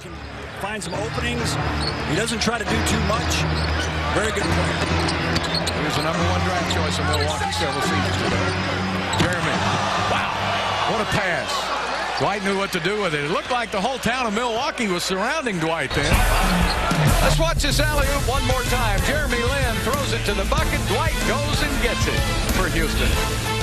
Can find some openings. He doesn't try to do too much. Very good player. He was the number one draft choice in Milwaukee several seasons ago. Jeremy. Wow. What a pass. Dwight knew what to do with it. It looked like the whole town of Milwaukee was surrounding Dwight then. Let's watch this alley-oop one more time. Jeremy Lin throws it to the bucket. Dwight goes and gets it for Houston.